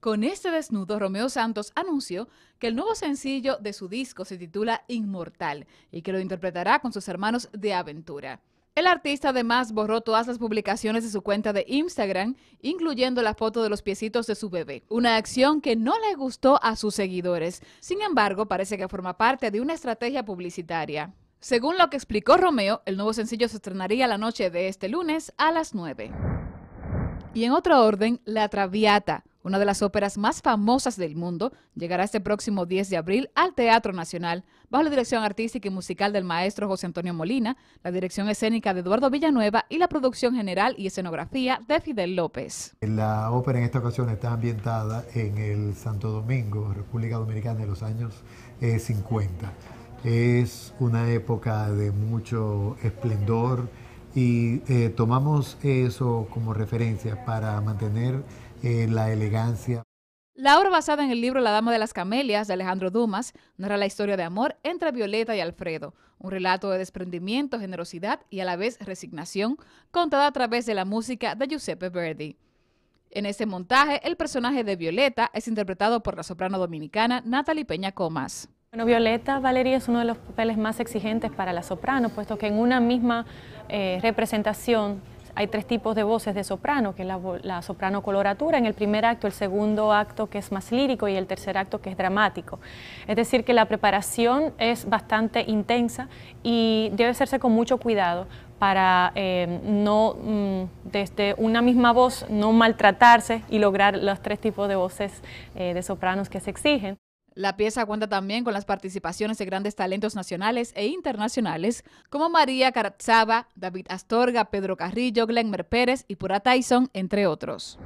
Con este desnudo, Romeo Santos anunció que el nuevo sencillo de su disco se titula Inmortal y que lo interpretará con sus hermanos de aventura. El artista además borró todas las publicaciones de su cuenta de Instagram, incluyendo la foto de los piecitos de su bebé, una acción que no le gustó a sus seguidores. Sin embargo, parece que forma parte de una estrategia publicitaria. Según lo que explicó Romeo, el nuevo sencillo se estrenaría la noche de este lunes a las 9. Y en otro orden, La Traviata, una de las óperas más famosas del mundo, llegará este próximo 10 de abril al Teatro Nacional, bajo la dirección artística y musical del maestro José Antonio Molina, la dirección escénica de Eduardo Villanueva y la producción general y escenografía de Fidel López. La ópera en esta ocasión está ambientada en el Santo Domingo, República Dominicana, de los años 50. Eh, es una época de mucho esplendor y eh, tomamos eso como referencia para mantener eh, la elegancia. La obra basada en el libro La Dama de las Camelias de Alejandro Dumas narra la historia de amor entre Violeta y Alfredo, un relato de desprendimiento, generosidad y a la vez resignación, contada a través de la música de Giuseppe Verdi. En este montaje, el personaje de Violeta es interpretado por la soprano dominicana Natalie Peña Comas. Bueno, Violeta Valeria es uno de los papeles más exigentes para la soprano, puesto que en una misma eh, representación hay tres tipos de voces de soprano, que es la, soprano coloratura en el primer acto, el segundo acto que es más lírico y el tercer acto que es dramático. Es decir, que la preparación es bastante intensa y debe hacerse con mucho cuidado para eh, no, mm, desde una misma voz, no maltratarse y lograr los tres tipos de voces eh, de sopranos que se exigen. La pieza cuenta también con las participaciones de grandes talentos nacionales e internacionales como María Caratzaba, David Astorga, Pedro Carrillo, Glenmer Pérez y Pura Tyson, entre otros.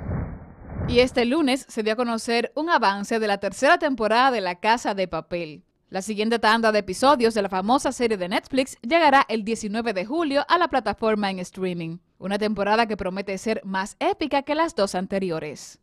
Y este lunes se dio a conocer un avance de la tercera temporada de La Casa de Papel. La siguiente tanda de episodios de la famosa serie de Netflix llegará el 19 de julio a la plataforma en streaming. Una temporada que promete ser más épica que las dos anteriores.